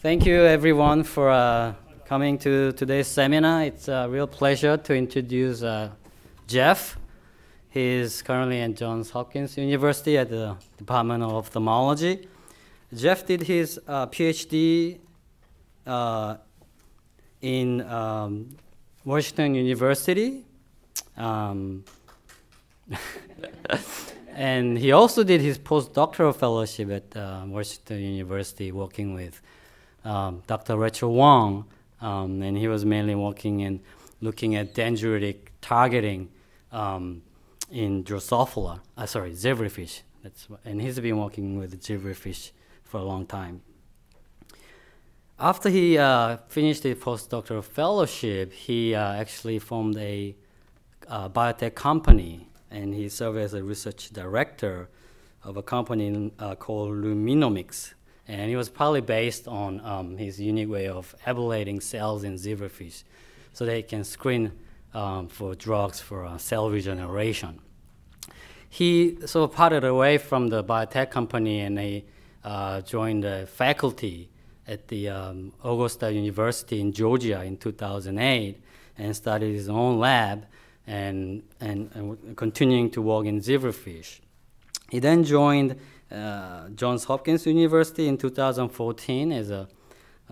Thank you, everyone, for uh, coming to today's seminar. It's a real pleasure to introduce uh, Jeff. He is currently at Johns Hopkins University at the Department of Ophthalmology. Jeff did his uh, PhD uh, in um, Washington University. Um, and he also did his postdoctoral fellowship at uh, Washington University, working with um, Dr. Rachel Wong, um, and he was mainly working in looking at dendritic targeting um, in Drosophila, uh, sorry, zebrafish. That's what, and he's been working with zebrafish for a long time. After he uh, finished his postdoctoral fellowship, he uh, actually formed a uh, biotech company, and he served as a research director of a company uh, called Luminomics. And it was probably based on um, his unique way of ablating cells in zebrafish so they can screen um, for drugs for uh, cell regeneration. He sort of parted away from the biotech company and he uh, joined the faculty at the um, Augusta University in Georgia in 2008 and started his own lab and, and, and continuing to work in zebrafish. He then joined uh, Johns Hopkins University in 2014 as a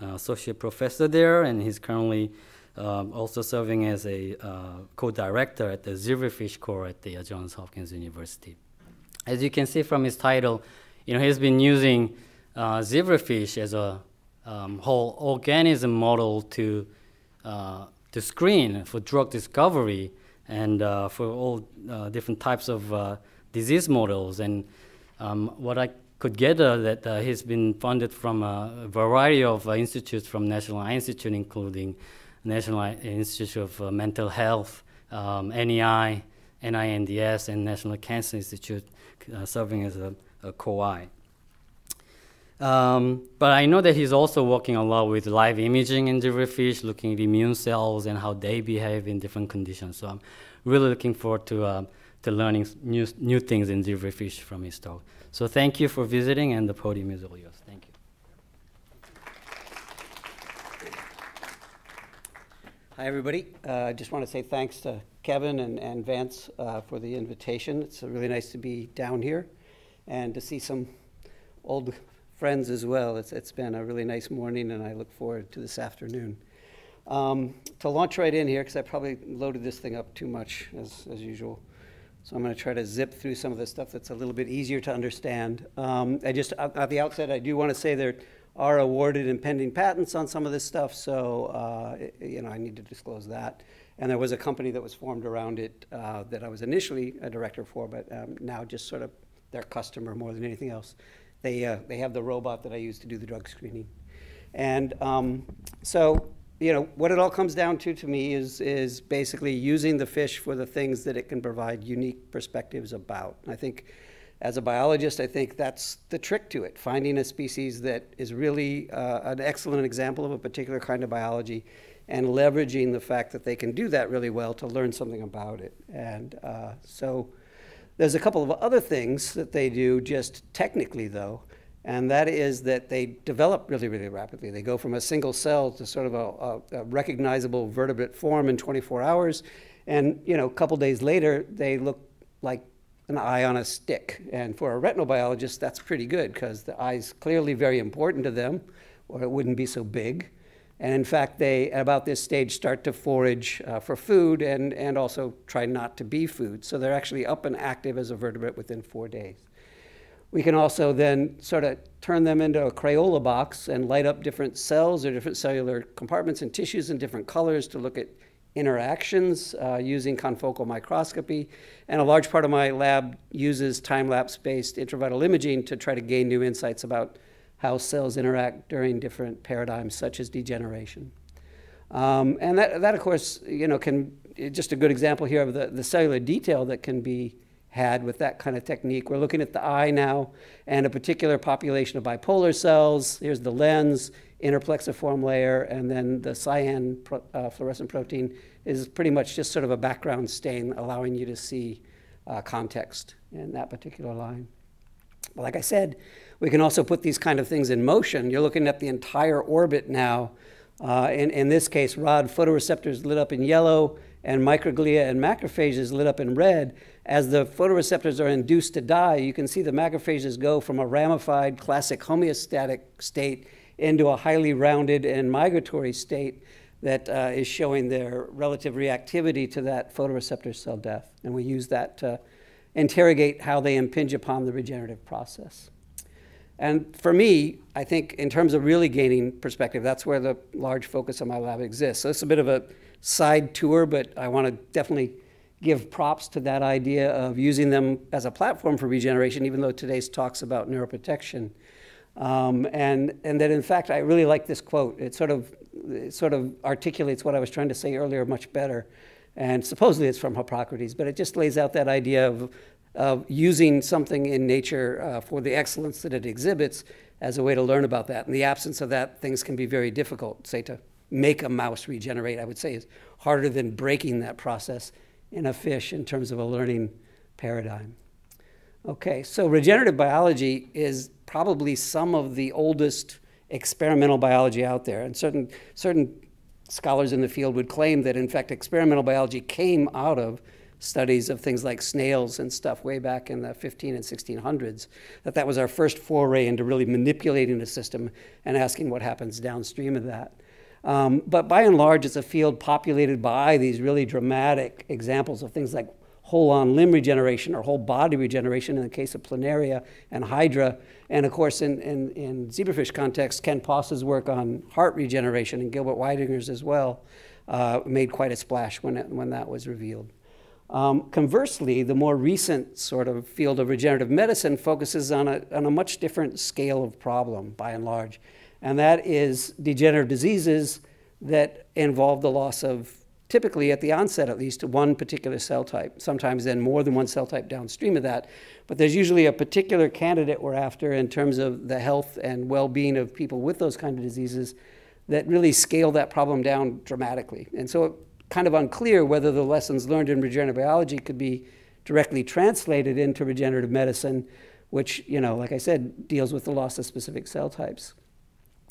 uh, associate professor there, and he's currently um, also serving as a uh, co-director at the zebrafish core at the uh, Johns Hopkins University. As you can see from his title, you know he's been using uh, zebrafish as a um, whole organism model to, to screen for drug discovery and for all different types of disease models. And um, what I could gather that uh, he's been funded from a variety of uh, institutes from National Institute, including National Institute of Mental Health, um, NEI, NINDS, and National Cancer Institute, serving as a, a co-I. Um, but I know that he's also working a lot with live imaging in zebrafish, looking at immune cells and how they behave in different conditions. So I'm really looking forward to, uh, to learning new, new things in zebrafish from his talk. So thank you for visiting, and the podium is all yours. Thank you. Hi, everybody. Uh, I just want to say thanks to Kevin and, and Vance uh, for the invitation. It's really nice to be down here and to see some old friends as well. It's, it's been a really nice morning, and I look forward to this afternoon. Um, to launch right in here, because I probably loaded this thing up too much, as, as usual. So I'm going to try to zip through some of the stuff that's a little bit easier to understand. Um, I just, at the outset, I do want to say there are awarded and pending patents on some of this stuff, so uh, you know I need to disclose that. And there was a company that was formed around it uh, that I was initially a director for, but um, now just sort of their customer more than anything else. They, uh, they have the robot that I use to do the drug screening. And um, so, you know, what it all comes down to to me is, is basically using the fish for the things that it can provide unique perspectives about. I think as a biologist, I think that's the trick to it, finding a species that is really uh, an excellent example of a particular kind of biology and leveraging the fact that they can do that really well to learn something about it. And uh, so there's a couple of other things that they do just technically, though, and that is that they develop really, really rapidly. They go from a single cell to sort of a, a, a recognizable vertebrate form in 24 hours, and you know, a couple days later, they look like an eye on a stick. And for a retinal biologist, that's pretty good because the eye's clearly very important to them, or it wouldn't be so big. And in fact, they, at about this stage, start to forage uh, for food and, and also try not to be food. So they're actually up and active as a vertebrate within four days. We can also then sort of turn them into a Crayola box and light up different cells or different cellular compartments and tissues in different colors to look at interactions uh, using confocal microscopy. And a large part of my lab uses time-lapse based intravital imaging to try to gain new insights about how cells interact during different paradigms such as degeneration. Um, and that, that, of course, you know, can, just a good example here of the, the cellular detail that can be had with that kind of technique. We're looking at the eye now and a particular population of bipolar cells. Here's the lens, interplexiform layer, and then the cyan pro, uh, fluorescent protein is pretty much just sort of a background stain allowing you to see uh, context in that particular line. But like I said, we can also put these kind of things in motion. You're looking at the entire orbit now. Uh, in, in this case, rod photoreceptors lit up in yellow, and microglia and macrophages lit up in red. As the photoreceptors are induced to die, you can see the macrophages go from a ramified classic homeostatic state into a highly rounded and migratory state that uh, is showing their relative reactivity to that photoreceptor cell death. And we use that to interrogate how they impinge upon the regenerative process. And for me, I think in terms of really gaining perspective, that's where the large focus of my lab exists. So it's a bit of a side tour, but I want to definitely give props to that idea of using them as a platform for regeneration, even though today's talks about neuroprotection. Um, and, and that in fact, I really like this quote. It sort of, it sort of articulates what I was trying to say earlier much better. And supposedly it's from Hippocrates, but it just lays out that idea of, of using something in nature uh, for the excellence that it exhibits as a way to learn about that. In the absence of that, things can be very difficult, say to make a mouse regenerate, I would say is harder than breaking that process in a fish in terms of a learning paradigm. Okay, so regenerative biology is probably some of the oldest experimental biology out there. And certain, certain scholars in the field would claim that, in fact, experimental biology came out of studies of things like snails and stuff way back in the 15 and 1600s, that that was our first foray into really manipulating the system and asking what happens downstream of that. Um, but by and large, it's a field populated by these really dramatic examples of things like whole on limb regeneration or whole body regeneration in the case of planaria and hydra. And of course, in, in, in zebrafish context, Ken Poss's work on heart regeneration and Gilbert Weidinger's as well uh, made quite a splash when, it, when that was revealed. Um, conversely, the more recent sort of field of regenerative medicine focuses on a, on a much different scale of problem by and large and that is degenerative diseases that involve the loss of, typically at the onset at least, one particular cell type, sometimes then more than one cell type downstream of that. But there's usually a particular candidate we're after in terms of the health and well being of people with those kind of diseases that really scale that problem down dramatically. And so it's kind of unclear whether the lessons learned in regenerative biology could be directly translated into regenerative medicine, which, you know, like I said, deals with the loss of specific cell types.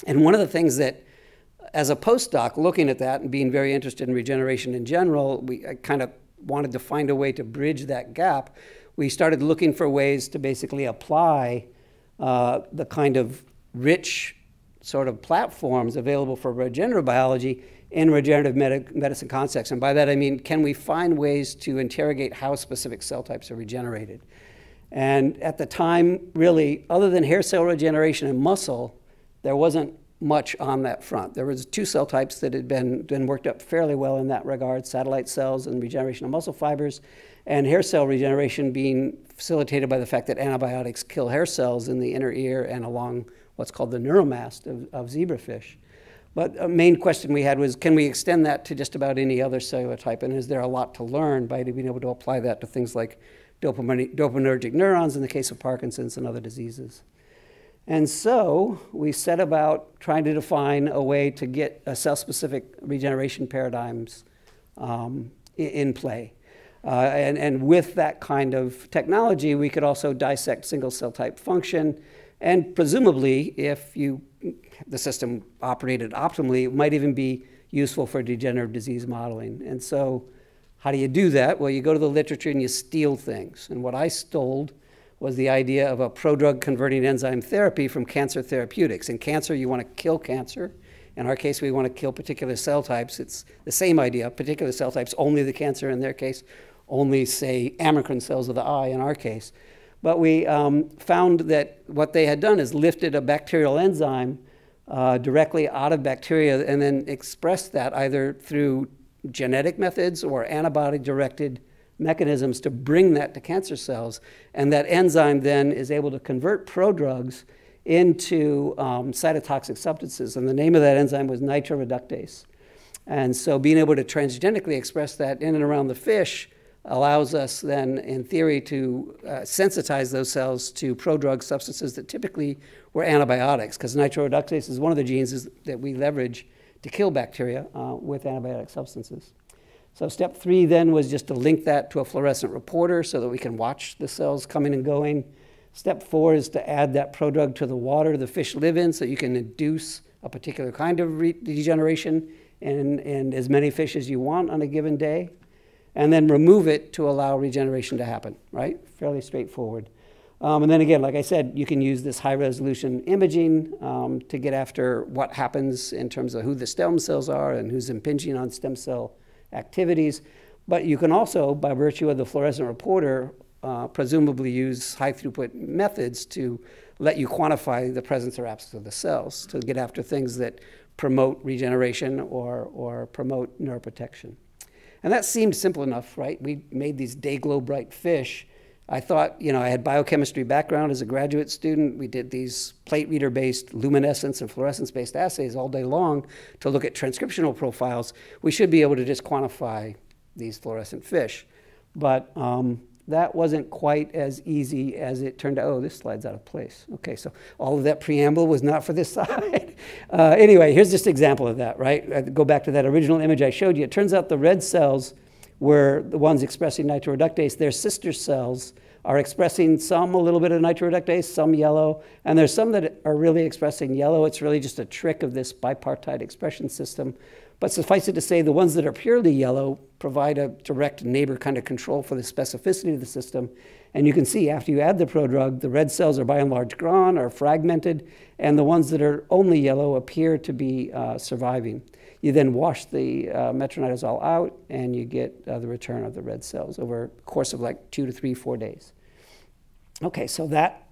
And one of the things that, as a postdoc, looking at that and being very interested in regeneration in general, we kind of wanted to find a way to bridge that gap. We started looking for ways to basically apply uh, the kind of rich sort of platforms available for regenerative biology in regenerative med medicine contexts. And by that I mean, can we find ways to interrogate how specific cell types are regenerated? And at the time, really, other than hair cell regeneration and muscle, there wasn't much on that front. There was two cell types that had been, been worked up fairly well in that regard, satellite cells and regeneration of muscle fibers, and hair cell regeneration being facilitated by the fact that antibiotics kill hair cells in the inner ear and along what's called the neuromast of, of zebrafish. But a main question we had was, can we extend that to just about any other cellular type? And is there a lot to learn by being able to apply that to things like dopaminergic neurons in the case of Parkinson's and other diseases? And so we set about trying to define a way to get cell-specific regeneration paradigms um, in play. Uh, and, and with that kind of technology, we could also dissect single cell type function. And presumably, if you, the system operated optimally, it might even be useful for degenerative disease modeling. And so how do you do that? Well, you go to the literature and you steal things. And what I stole was the idea of a prodrug converting enzyme therapy from cancer therapeutics. In cancer, you want to kill cancer. In our case, we want to kill particular cell types. It's the same idea, particular cell types, only the cancer in their case, only, say, amacrine cells of the eye in our case. But we um, found that what they had done is lifted a bacterial enzyme uh, directly out of bacteria and then expressed that either through genetic methods or antibody directed mechanisms to bring that to cancer cells. And that enzyme then is able to convert prodrugs into um, cytotoxic substances. And the name of that enzyme was nitroreductase. And so being able to transgenically express that in and around the fish allows us then, in theory, to uh, sensitize those cells to prodrug substances that typically were antibiotics, because nitroreductase is one of the genes that we leverage to kill bacteria uh, with antibiotic substances. So step three then was just to link that to a fluorescent reporter so that we can watch the cells coming and going. Step four is to add that prodrug to the water the fish live in so you can induce a particular kind of degeneration in as many fish as you want on a given day. And then remove it to allow regeneration to happen, right? Fairly straightforward. Um, and then again, like I said, you can use this high resolution imaging um, to get after what happens in terms of who the stem cells are and who's impinging on stem cell activities. But you can also, by virtue of the fluorescent reporter, uh, presumably use high throughput methods to let you quantify the presence or absence of the cells to get after things that promote regeneration or, or promote neuroprotection. And that seemed simple enough, right? We made these day glow bright fish I thought, you know, I had biochemistry background as a graduate student. We did these plate reader based luminescence and fluorescence based assays all day long to look at transcriptional profiles. We should be able to just quantify these fluorescent fish. But um, that wasn't quite as easy as it turned out. Oh, this slide's out of place. Okay, so all of that preamble was not for this side. Uh, anyway, here's just an example of that, right? I go back to that original image I showed you. It turns out the red cells where the ones expressing nitroreductase, their sister cells are expressing some a little bit of nitroreductase, some yellow, and there's some that are really expressing yellow. It's really just a trick of this bipartite expression system. But suffice it to say, the ones that are purely yellow provide a direct neighbor kind of control for the specificity of the system. And you can see after you add the prodrug, the red cells are by and large gone or fragmented, and the ones that are only yellow appear to be uh, surviving. You then wash the uh, metronidazole out, and you get uh, the return of the red cells over a course of like two to three, four days. Okay, so that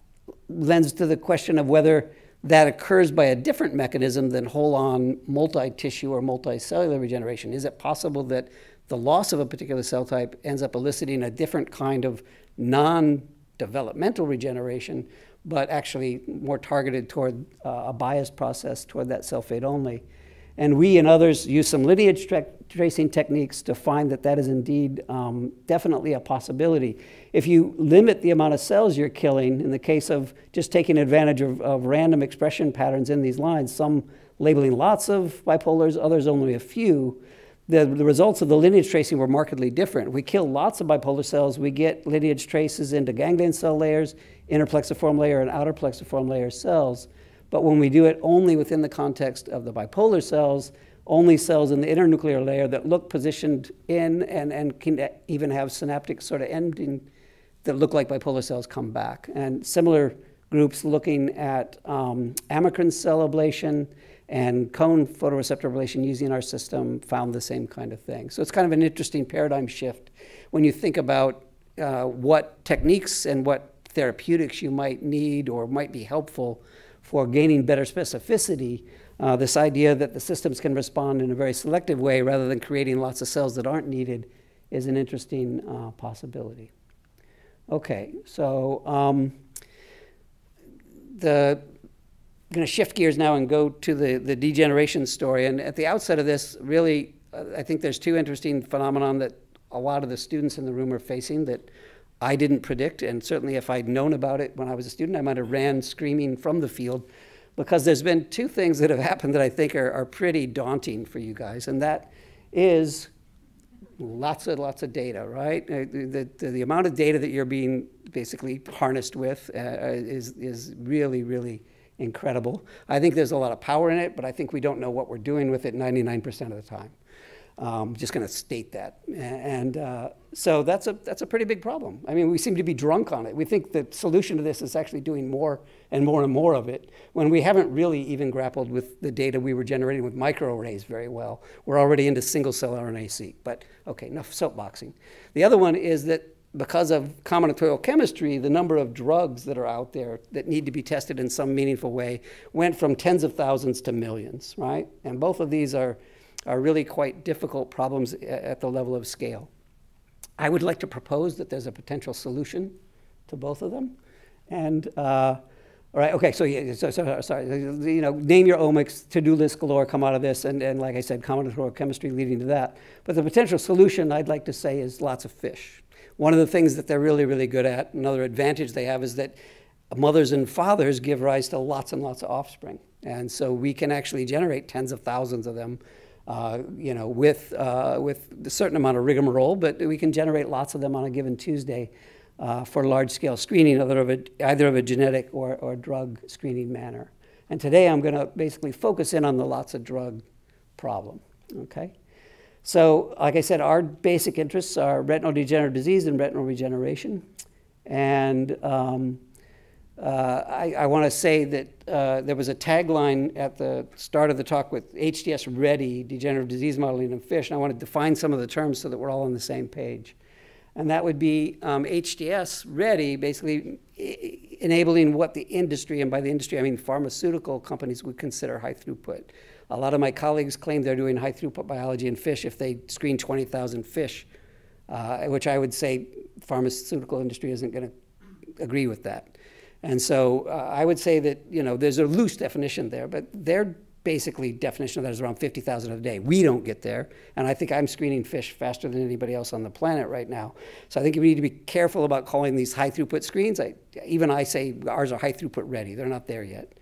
lends to the question of whether that occurs by a different mechanism than whole on multi tissue or multicellular regeneration. Is it possible that the loss of a particular cell type ends up eliciting a different kind of non developmental regeneration, but actually more targeted toward uh, a bias process toward that cell fate only? And we and others use some lineage tra tracing techniques to find that that is indeed um, definitely a possibility. If you limit the amount of cells you're killing, in the case of just taking advantage of, of random expression patterns in these lines, some labeling lots of bipolars, others only a few, the, the results of the lineage tracing were markedly different. We kill lots of bipolar cells, we get lineage traces into ganglion cell layers, inner plexiform layer, and outer plexiform layer cells. But when we do it only within the context of the bipolar cells, only cells in the internuclear layer that look positioned in and, and can even have synaptic sort of ending that look like bipolar cells come back. And similar groups looking at um, amacrine cell ablation and cone photoreceptor ablation using our system found the same kind of thing. So it's kind of an interesting paradigm shift when you think about uh, what techniques and what therapeutics you might need or might be helpful for gaining better specificity, uh, this idea that the systems can respond in a very selective way rather than creating lots of cells that aren't needed is an interesting uh, possibility. Okay, so um, the I'm going to shift gears now and go to the, the degeneration story. And at the outset of this, really, I think there's two interesting phenomenon that a lot of the students in the room are facing that I didn't predict, and certainly if I'd known about it when I was a student, I might have ran screaming from the field because there's been two things that have happened that I think are, are pretty daunting for you guys, and that is lots and lots of data, right? Uh, the, the, the, amount of data that you're being basically harnessed with uh, uh, is, is really, really incredible. I think there's a lot of power in it, but I think we don't know what we're doing with it 99% of the time. Um, just going to state that. And uh, so that's a, that's a pretty big problem. I mean, we seem to be drunk on it. We think the solution to this is actually doing more and more and more of it when we haven't really even grappled with the data we were generating with microarrays very well. We're already into single cell RNA-seq. But okay, enough soapboxing. The other one is that because of combinatorial chemistry, the number of drugs that are out there that need to be tested in some meaningful way went from tens of thousands to millions, right? And both of these are are really quite difficult problems at the level of scale. I would like to propose that there's a potential solution to both of them. And, uh, all right, okay, so, yeah, so, so, sorry, you know, name your omics, to-do list galore come out of this, and, and like I said, combinatorial chemistry leading to that. But the potential solution, I'd like to say, is lots of fish. One of the things that they're really, really good at, another advantage they have is that mothers and fathers give rise to lots and lots of offspring. And so we can actually generate tens of thousands of them uh, you know, with, uh, with a certain amount of rigmarole, but we can generate lots of them on a given Tuesday. uh, for large-scale screening, either of a, either of a genetic or, or drug screening manner. And today I'm going to basically focus in on the lots of drug problem, okay? So, like I said, our basic interests are retinal degenerative disease and retinal regeneration. And um, uh, I, I want to say that uh, there was a tagline at the start of the talk with HDS ready, degenerative disease modeling in fish, and I want to define some of the terms so that we're all on the same page. And that would be um, HDS ready, basically enabling what the industry, and by the industry I mean pharmaceutical companies, would consider high throughput. A lot of my colleagues claim they're doing high throughput biology in fish if they screen 20,000 fish, uh, which I would say pharmaceutical industry isn't going to agree with that. And so uh, I would say that, you know, there's a loose definition there, but their basically definition of that is around 50,000 a day. We don't get there. And I think I'm screening fish faster than anybody else on the planet right now. So I think we need to be careful about calling these high throughput screens. I, even I say ours are high throughput ready. They're not there yet.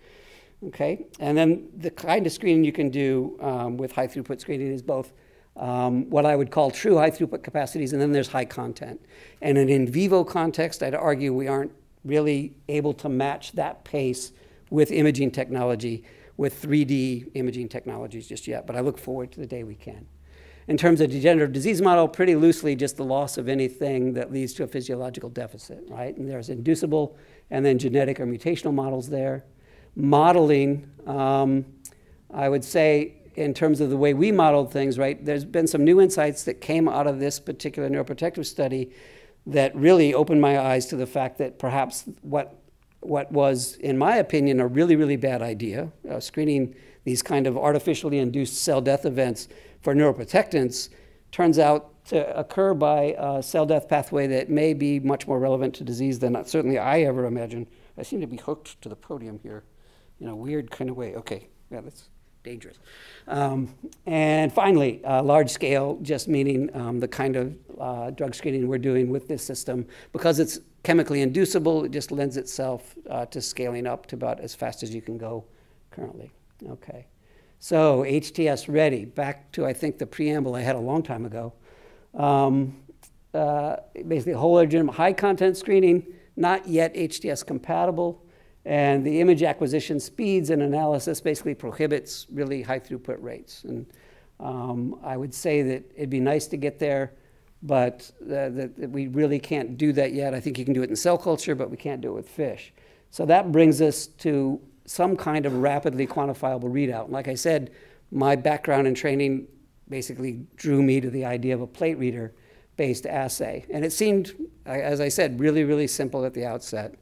Okay? And then the kind of screening you can do um, with high throughput screening is both um, what I would call true high throughput capacities, and then there's high content. And in in vivo context, I'd argue we aren't really able to match that pace with imaging technology, with 3D imaging technologies just yet, but I look forward to the day we can. In terms of degenerative disease model, pretty loosely, just the loss of anything that leads to a physiological deficit, right? And there's inducible and then genetic or mutational models there. Modeling, um, I would say, in terms of the way we modeled things, right, there's been some new insights that came out of this particular neuroprotective study that really opened my eyes to the fact that perhaps what what was, in my opinion, a really, really bad idea, uh, screening these kind of artificially induced cell death events for neuroprotectants, turns out to occur by a cell death pathway that may be much more relevant to disease than certainly I ever imagined. I seem to be hooked to the podium here in a weird kind of way. Okay, yeah, that's dangerous. Um, and finally, uh, large scale, just meaning um, the kind of uh, drug screening we're doing with this system. Because it's chemically inducible, it just lends itself uh, to scaling up to about as fast as you can go currently. Okay. So HTS ready, back to I think the preamble I had a long time ago. Um, uh, basically, whole genome high content screening, not yet HTS compatible. And the image acquisition speeds and analysis basically prohibits really high throughput rates. And um, I would say that it'd be nice to get there, but that, that we really can't do that yet. I think you can do it in cell culture, but we can't do it with fish. So that brings us to some kind of rapidly quantifiable readout. And like I said, my background and training basically drew me to the idea of a plate reader based assay. And it seemed, as I said, really, really simple at the outset.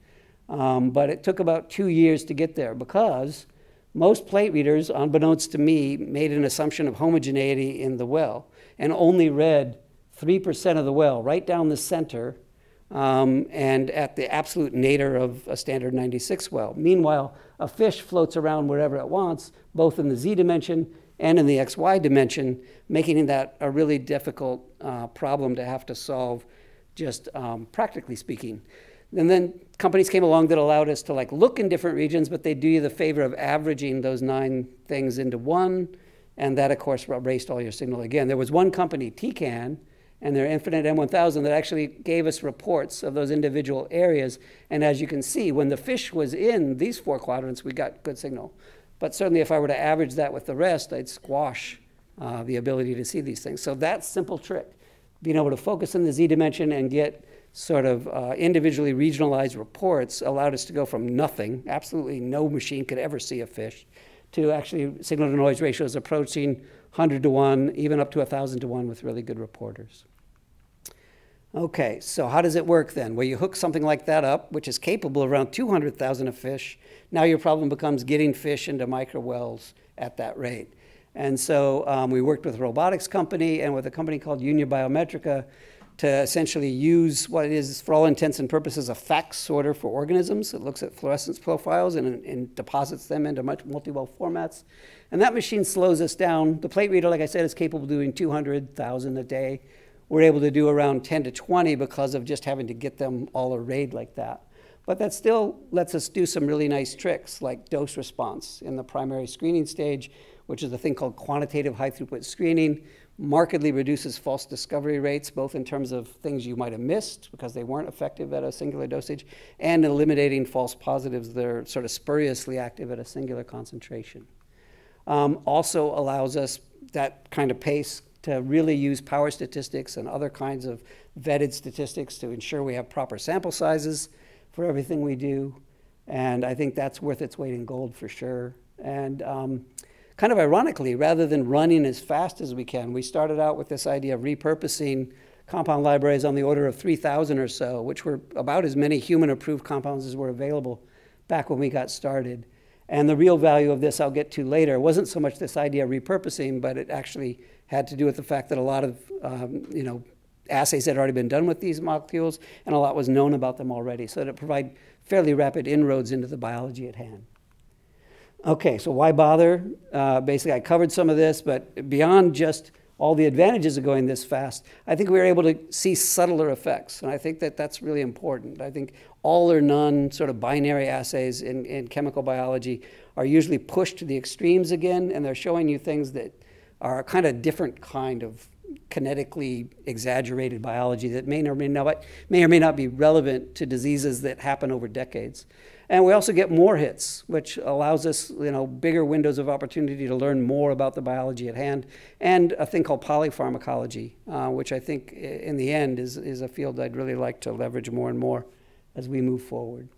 Um, but it took about two years to get there because most plate readers, unbeknownst to me, made an assumption of homogeneity in the well and only read 3% of the well, right down the center, um, and at the absolute nadir of a standard 96 well. Meanwhile, a fish floats around wherever it wants, both in the z dimension and in the xy dimension, making that a really difficult uh, problem to have to solve, just um, practically speaking. And then companies came along that allowed us to like look in different regions, but they do you the favor of averaging those nine things into one. And that, of course, erased all your signal again. There was one company, TCAN, and their Infinite M1000 that actually gave us reports of those individual areas. And as you can see, when the fish was in these four quadrants, we got good signal. But certainly if I were to average that with the rest, I'd squash uh, the ability to see these things. So that simple trick, being able to focus in the Z dimension and get sort of uh, individually regionalized reports allowed us to go from nothing, absolutely no machine could ever see a fish, to actually signal to noise ratios approaching 100 to 1, even up to 1,000 to 1 with really good reporters. Okay, so how does it work then? Well, you hook something like that up, which is capable of around 200,000 of fish. Now your problem becomes getting fish into micro wells at that rate. And so um, we worked with a robotics company and with a company called Unia Biometrica to essentially use what is, for all intents and purposes, a FACS sorter for organisms. It looks at fluorescence profiles and, and deposits them into multi-well formats. And that machine slows us down. The plate reader, like I said, is capable of doing 200,000 a day. We're able to do around 10 to 20 because of just having to get them all arrayed like that. But that still lets us do some really nice tricks like dose response in the primary screening stage, which is a thing called quantitative high throughput screening markedly reduces false discovery rates, both in terms of things you might have missed because they weren't effective at a singular dosage, and eliminating false positives that are sort of spuriously active at a singular concentration. Um, also allows us that kind of pace to really use power statistics and other kinds of vetted statistics to ensure we have proper sample sizes for everything we do. And I think that's worth its weight in gold for sure. And um, kind of ironically, rather than running as fast as we can, we started out with this idea of repurposing compound libraries on the order of 3,000 or so, which were about as many human approved compounds as were available back when we got started. And the real value of this I'll get to later. Wasn't so much this idea of repurposing, but it actually had to do with the fact that a lot of um, you know assays had already been done with these molecules, and a lot was known about them already, so that it provide fairly rapid inroads into the biology at hand. Okay, so why bother? Uh, basically, I covered some of this, but beyond just all the advantages of going this fast, I think we were able to see subtler effects, and I think that that's really important. I think all or none sort of binary assays in, in chemical biology are usually pushed to the extremes again, and they're showing you things that are a kind of different kind of kinetically exaggerated biology that may or may not, may or may not be relevant to diseases that happen over decades. And we also get more hits, which allows us, you know, bigger windows of opportunity to learn more about the biology at hand, and a thing called polypharmacology, uh, which I think in the end is, is a field I'd really like to leverage more and more as we move forward.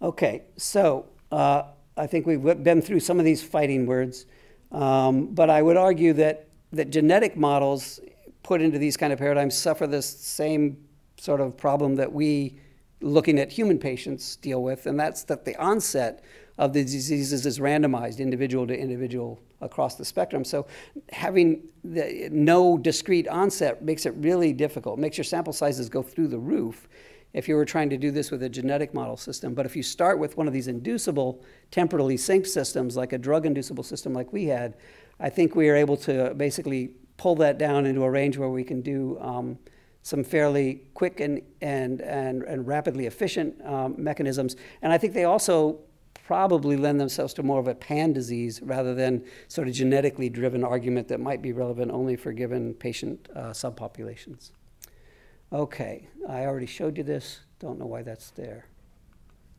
Okay, so uh, I think we've been through some of these fighting words, um, but I would argue that, that genetic models put into these kind of paradigms suffer this same sort of problem that we looking at human patients deal with, and that's that the onset of the diseases is randomized individual to individual across the spectrum. So having the, no discrete onset makes it really difficult, makes your sample sizes go through the roof if you were trying to do this with a genetic model system. But if you start with one of these inducible, temporally synced systems, like a drug inducible system like we had, I think we are able to basically pull that down into a range where we can do um, some fairly quick and, and, and, and rapidly efficient um, mechanisms. And I think they also probably lend themselves to more of a pan disease rather than sort of genetically driven argument that might be relevant only for given patient uh, subpopulations. Okay, I already showed you this. Don't know why that's there.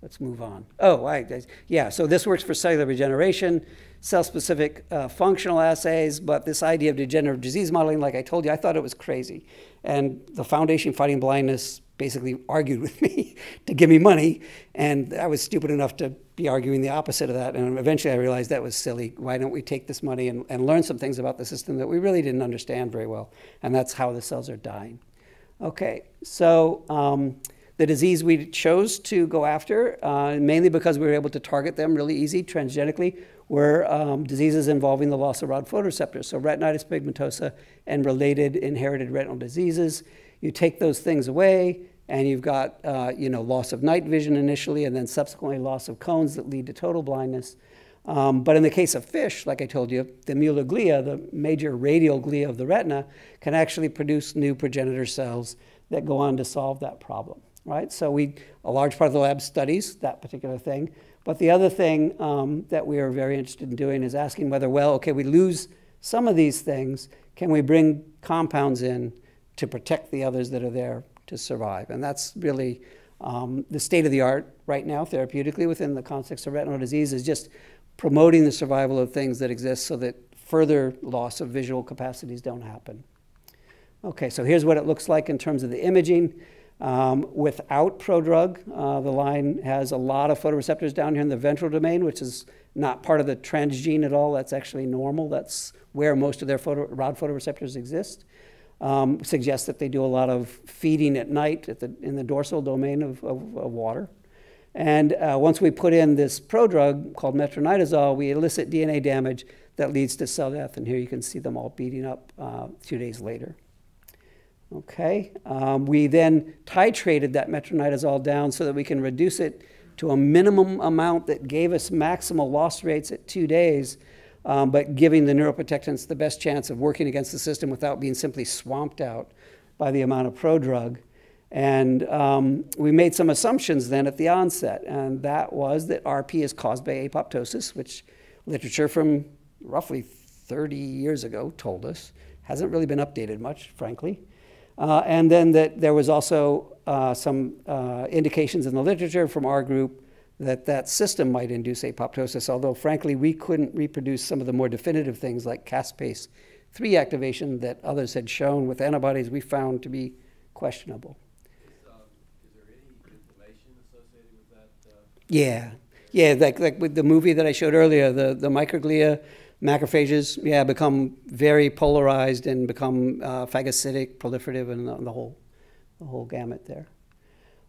Let's move on. Oh, I, yeah, so this works for cellular regeneration, cell-specific uh, functional assays, but this idea of degenerative disease modeling, like I told you, I thought it was crazy. And the Foundation Fighting Blindness basically argued with me to give me money, and I was stupid enough to be arguing the opposite of that. And eventually I realized that was silly. Why don't we take this money and, and learn some things about the system that we really didn't understand very well? And that's how the cells are dying. Okay, so um, the disease we chose to go after, uh, mainly because we were able to target them really easy transgenically, were um, diseases involving the loss of rod photoreceptors, so retinitis pigmentosa and related inherited retinal diseases. You take those things away, and you've got uh, you know loss of night vision initially, and then subsequently loss of cones that lead to total blindness. Um, but in the case of fish, like I told you, the Mueller glia, the major radial glia of the retina, can actually produce new progenitor cells that go on to solve that problem right? So we, a large part of the lab studies that particular thing. But the other thing um, that we are very interested in doing is asking whether, well, okay, we lose some of these things, can we bring compounds in to protect the others that are there to survive? And that's really um, the state of the art right now, therapeutically, within the context of retinal disease, is just promoting the survival of things that exist so that further loss of visual capacities don't happen. Okay, so here's what it looks like in terms of the imaging. Um, without prodrug, uh, the line has a lot of photoreceptors down here in the ventral domain, which is not part of the transgene at all. That's actually normal. That's where most of their photo, rod photoreceptors exist. Um, suggests that they do a lot of feeding at night at the, in the dorsal domain of, of, of water. And uh, once we put in this prodrug called metronidazole, we elicit DNA damage that leads to cell death. And here you can see them all beating up uh, two days later. Okay, um, we then titrated that metronidazole down so that we can reduce it to a minimum amount that gave us maximal loss rates at two days, um, but giving the neuroprotectants the best chance of working against the system without being simply swamped out by the amount of prodrug. And um, we made some assumptions then at the onset, and that was that RP is caused by apoptosis, which literature from roughly 30 years ago told us. Hasn't really been updated much, frankly. Uh, and then that there was also uh, some uh, indications in the literature from our group that that system might induce apoptosis, although frankly we couldn't reproduce some of the more definitive things like caspase 3 activation that others had shown with antibodies we found to be questionable. Is, um, is there any inflammation associated with that? Uh, Yeah, yeah, like, like with the movie that I showed earlier, the, the microglia macrophages, yeah, become very polarized and become uh, phagocytic, proliferative, and the, whole, the whole gamut there.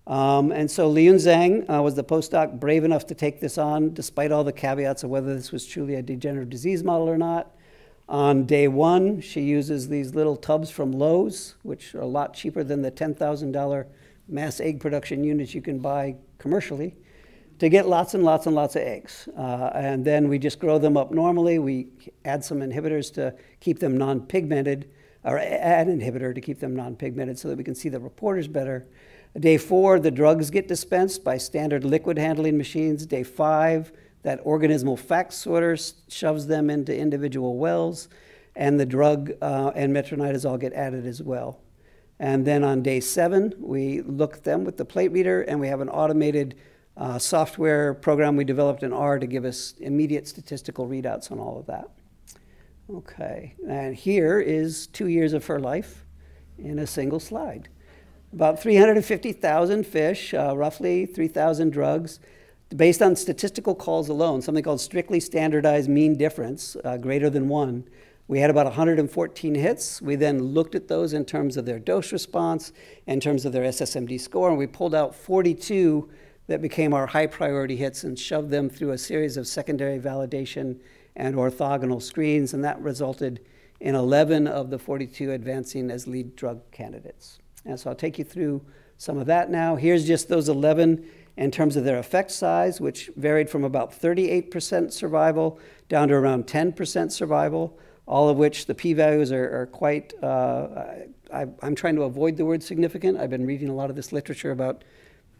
Um, and so Liyun Zhang uh, was the postdoc brave enough to take this on, despite all the caveats of whether this was truly a degenerative disease model or not. On day one, she uses these little tubs from Lowe's, which are a lot cheaper than the $10,000 mass egg production units you can buy commercially, to get lots and lots and lots of eggs. Uh, and then we just grow them up normally. We add some inhibitors to keep them non pigmented, or add inhibitor to keep them non pigmented so that we can see the reporters better. Day four, the drugs get dispensed by standard liquid handling machines. Day five, that organismal FACS sorter shoves them into individual wells, and the drug uh, and metronidazole get added as well. And then on day seven, we look them with the plate reader, and we have an automated uh, software program we developed in R to give us immediate statistical readouts on all of that. Okay, and here is two years of her life in a single slide about 350,000 fish, uh, roughly 3,000 drugs, based on statistical calls alone, something called strictly standardized mean difference, uh, greater than one. We had about 114 hits. We then looked at those in terms of their dose response, in terms of their SSMD score, and we pulled out 42 that became our high priority hits and shoved them through a series of secondary validation and orthogonal screens, and that resulted in 11 of the 42 advancing as lead drug candidates. And so I'll take you through some of that now. Here's just those 11 in terms of their effect size, which varied from about 38% survival down to around 10% survival, all of which the p values are, are quite. Uh, I, am trying to avoid the word significant. I've been reading a lot of this literature about.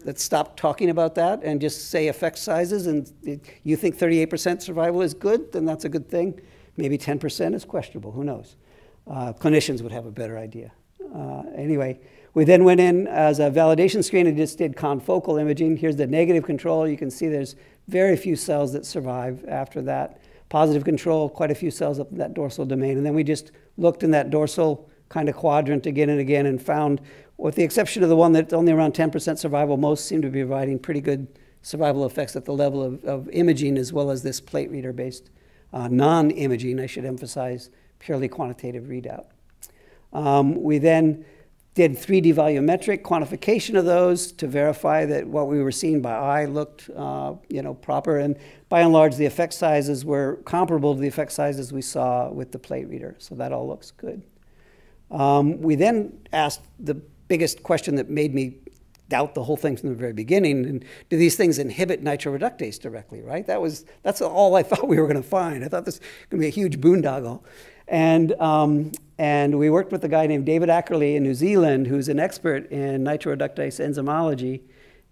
Let's stop talking about that and just say effect sizes. And you think 38% survival is good, then that's a good thing. Maybe 10% is questionable. Who knows? Uh, clinicians would have a better idea. Uh, anyway, we then went in as a validation screen and just did confocal imaging. Here's the negative control. You can see there's very few cells that survive after that. Positive control, quite a few cells up in that dorsal domain. And then we just looked in that dorsal kind of quadrant again and again and found, with the exception of the one that's only around 10% survival, most seem to be providing pretty good survival effects at the level of, of imaging as well as this plate reader based uh, non imaging, I should emphasize, purely quantitative readout. Um, we then did 3D volumetric quantification of those to verify that what we were seeing by eye looked, uh, you know, proper. And by and large, the effect sizes were comparable to the effect sizes we saw with the plate reader. So that all looks good. Um, we then asked the biggest question that made me doubt the whole thing from the very beginning. And do these things inhibit nitroreductase directly, right? That was, that's all I thought we were going to find. I thought this was going to be a huge boondoggle. And, um, and we worked with a guy named David Ackerley in New Zealand, who's an expert in nitroreductase enzymology.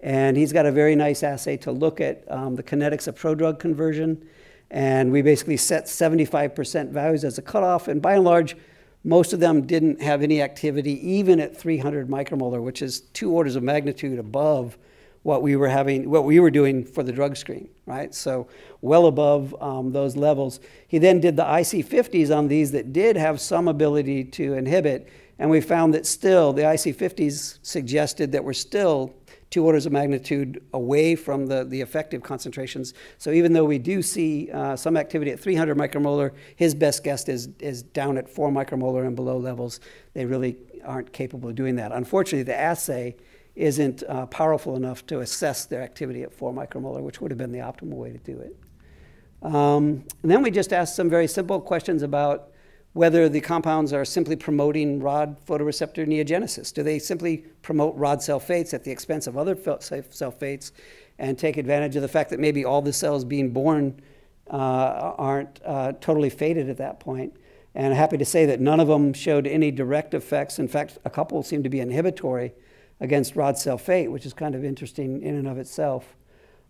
And he's got a very nice assay to look at um, the kinetics of prodrug conversion. And we basically set 75% values as a cutoff. And by and large, most of them didn't have any activity, even at 300 micromolar, which is two orders of magnitude above what we were having, what we were doing for the drug screen, right? So well above um, those levels. He then did the IC50s on these that did have some ability to inhibit, and we found that still the IC50s suggested that we're still two orders of magnitude away from the, the effective concentrations. So even though we do see uh, some activity at 300 micromolar, his best guess is, is down at 4 micromolar and below levels. They really aren't capable of doing that. Unfortunately, the assay isn't uh, powerful enough to assess their activity at 4 micromolar, which would have been the optimal way to do it. Um, and then we just asked some very simple questions about whether the compounds are simply promoting rod photoreceptor neogenesis. Do they simply promote rod cell fates at the expense of other cell fates and take advantage of the fact that maybe all the cells being born uh, aren't uh, totally faded at that point? And I'm happy to say that none of them showed any direct effects. In fact, a couple seemed to be inhibitory against rod cell fate, which is kind of interesting in and of itself.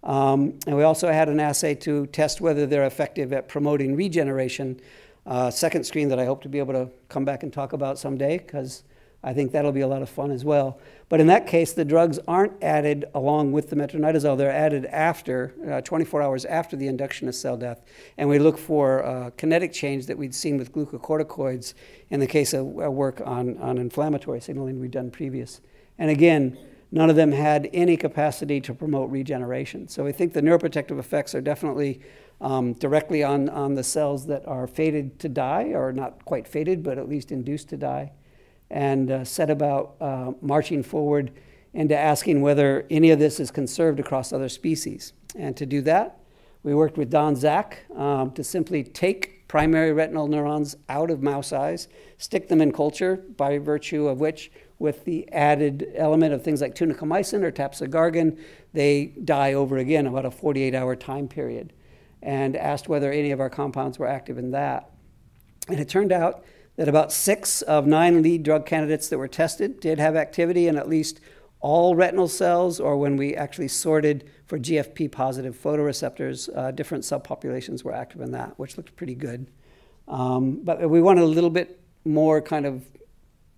Um, and we also had an assay to test whether they're effective at promoting regeneration. Uh, second screen that I hope to be able to come back and talk about someday because I think that'll be a lot of fun as well. But in that case, the drugs aren't added along with the metronidazole. They're added after, uh, 24 hours after the induction of cell death. And we look for uh, kinetic change that we'd seen with glucocorticoids in the case of uh, work on, on inflammatory signaling we'd done previous. And again, none of them had any capacity to promote regeneration. So we think the neuroprotective effects are definitely um, directly on, on the cells that are fated to die, or not quite fated, but at least induced to die and uh, set about uh, marching forward into asking whether any of this is conserved across other species. And to do that, we worked with Don Zak um, to simply take primary retinal neurons out of mouse eyes, stick them in culture, by virtue of which, with the added element of things like tunicomycin or tapsigargan, they die over again about a 48 hour time period, and asked whether any of our compounds were active in that. And it turned out that about six of nine lead drug candidates that were tested did have activity in at least all retinal cells, or when we actually sorted for GFP positive photoreceptors, uh, different subpopulations were active in that, which looked pretty good. Um, but we wanted a little bit more kind of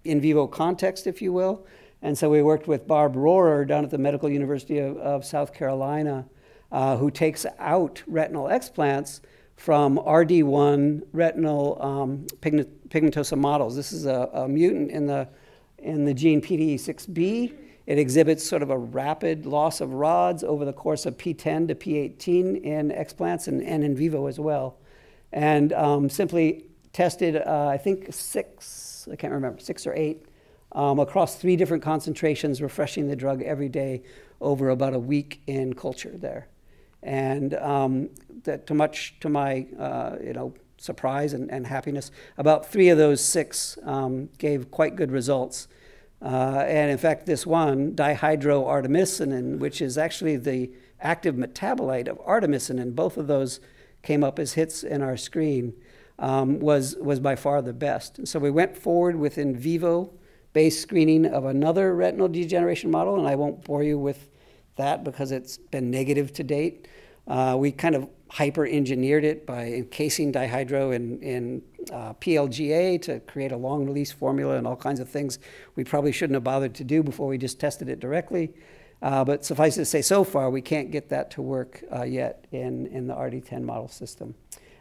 in vivo context, if you will. And so we worked with Barb Rohrer down at the Medical University of, of South Carolina, uh, who takes out retinal explants from RD1 retinal um, pigmentosa models. This is a, a, mutant in the, in the gene PDE6B. It exhibits sort of a rapid loss of rods over the course of P10 to P18 in explants and, and in vivo as well. And um, simply tested, uh, I think, six, I can't remember, six or eight, um, across three different concentrations, refreshing the drug every day over about a week in culture there. And um, that to much to my uh, you know surprise and, and, happiness, about three of those six um, gave quite good results. Uh, and in fact, this one, dihydroartemisinin, which is actually the active metabolite of artemisinin, both of those came up as hits in our screen, um, was, was by far the best. And so we went forward with in vivo based screening of another retinal degeneration model, and I won't bore you with that because it's been negative to date. Uh, we kind of hyper engineered it by encasing dihydro in, in uh, PLGA to create a long release formula and all kinds of things we probably shouldn't have bothered to do before we just tested it directly. Uh, but suffice it to say, so far, we can't get that to work uh, yet in, in the RD10 model system.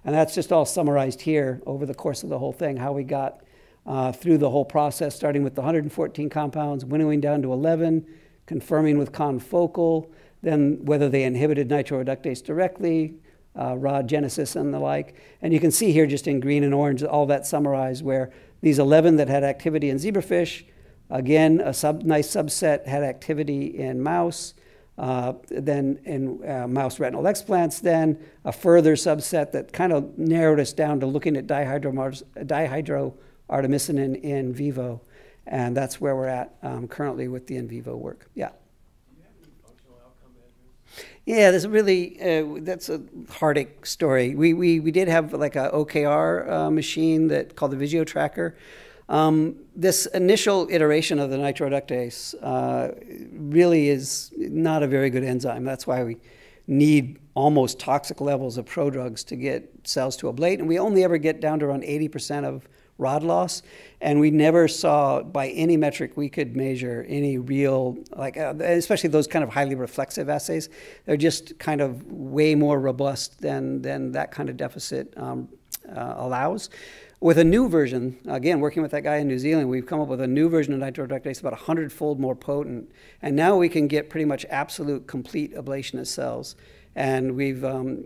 And that's just all summarized here over the course of the whole thing, how we got uh, through the whole process, starting with the 114 compounds, winnowing down to 11, confirming with confocal, then whether they inhibited nitroreductase directly, uh, rod genesis and the like. And you can see here just in green and orange all that summarized where these 11 that had activity in zebrafish, again, a sub, nice subset had activity in mouse, uh, then in uh, mouse retinal explants, then a further subset that kind of narrowed us down to looking at dihydroartemisinin in vivo. And that's where we're at um, currently with the in vivo work. Yeah. Yeah, that's really uh, that's a heartache story. We, we we did have like a OKR uh, machine that called the Visio Tracker. Um, this initial iteration of the nitroductase uh, really is not a very good enzyme. That's why we need almost toxic levels of prodrugs to get cells to ablate, and we only ever get down to around 80% of rod loss, and we never saw by any metric we could measure any real, like uh, especially those kind of highly reflexive assays. They're just kind of way more robust than than that kind of deficit um, uh, allows. With a new version, again, working with that guy in New Zealand, we've come up with a new version of nitroreductase about 100 fold more potent. And now we can get pretty much absolute complete ablation of cells. And we've um,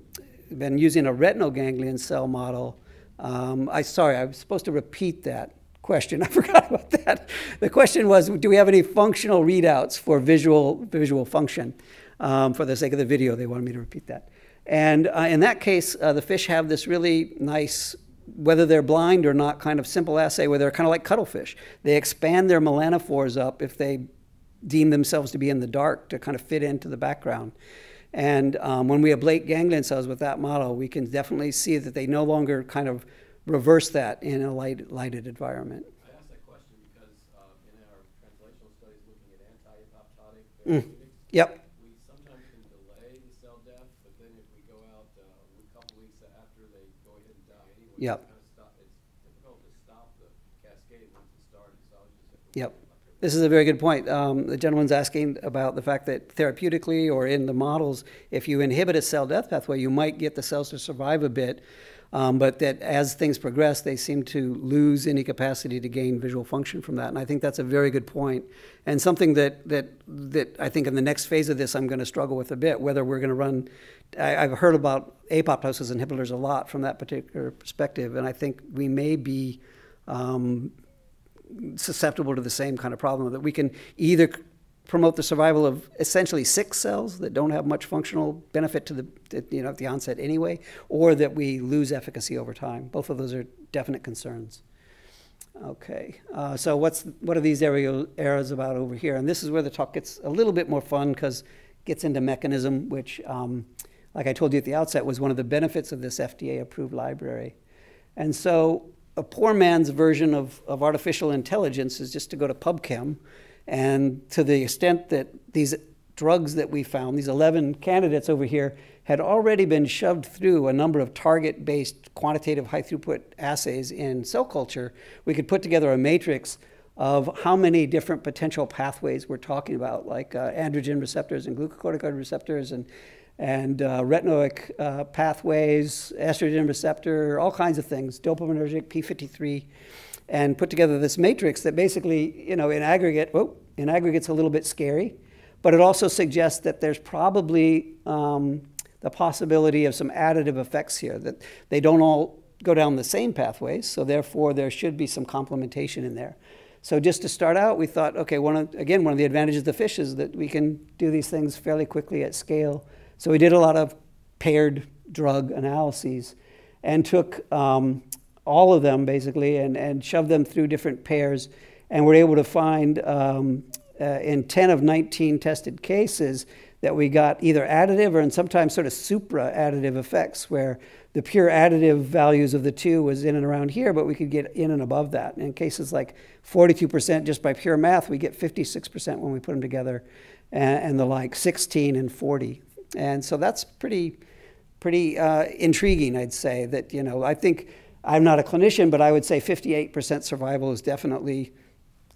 been using a retinal ganglion cell model um, I sorry, I was supposed to repeat that question. I forgot about that. The question was, do we have any functional readouts for visual visual function? Um, for the sake of the video, they wanted me to repeat that. And uh, in that case, uh, the fish have this really nice, whether they're blind or not, kind of simple assay where they're kind of like cuttlefish. They expand their melanophores up if they deem themselves to be in the dark to kind of fit into the background. And um, when we ablate ganglion cells with that model, we can definitely see that they no longer kind of reverse that in a light, lighted environment. I asked that question because um, in our translational studies looking at anti-apoptotic mm. therapeutics, mm. yep. we sometimes can delay the cell death, but then if we go out uh, a couple weeks after they go ahead and die anyway, yep. Kind of stop, it's difficult to stop the cascade once it started. So yep. This is a very good point. Um, the gentleman's asking about the fact that therapeutically or in the models, if you inhibit a cell death pathway, you might get the cells to survive a bit, um, but that as things progress, they seem to lose any capacity to gain visual function from that. And I think that's a very good point, and something that that that I think in the next phase of this, I'm going to struggle with a bit. Whether we're going to run, I, I've heard about apoptosis inhibitors a lot from that particular perspective, and I think we may be. Um, susceptible to the same kind of problem that we can either promote the survival of essentially sick cells that don't have much functional benefit to the you know at the onset anyway, or that we lose efficacy over time. Both of those are definite concerns. Okay, uh, so what's what are these area, areas about over here? And this is where the talk gets a little bit more fun because gets into mechanism, which, um, like I told you at the outset, was one of the benefits of this FDA-approved library. And so a poor man's version of, of artificial intelligence is just to go to PubChem. And to the extent that these drugs that we found, these 11 candidates over here, had already been shoved through a number of target based quantitative high throughput assays in cell culture, we could put together a matrix of how many different potential pathways we're talking about, like uh, androgen receptors and glucocorticoid receptors and and uh, retinoic uh, pathways, estrogen receptor, all kinds of things, dopaminergic, P53, and put together this matrix that basically, you know, in aggregate, oh, in aggregate's a little bit scary, but it also suggests that there's probably um, the possibility of some additive effects here, that they don't all go down the same pathways, so therefore there should be some complementation in there. So just to start out, we thought, okay, one of, again, one of the advantages of the fish is that we can do these things fairly quickly at scale so we did a lot of paired drug analyses and took um, all of them basically and, and shoved them through different pairs and were able to find um, uh, in 10 of 19 tested cases that we got either additive or in sometimes sort of supra additive effects where the pure additive values of the two was in and around here, but we could get in and above that. In cases like 42% just by pure math, we get 56% when we put them together, and, and the like 16 and 40 and so that's pretty, pretty uh, intriguing, I'd say. That, you know, I think I'm not a clinician, but I would say 58% survival is definitely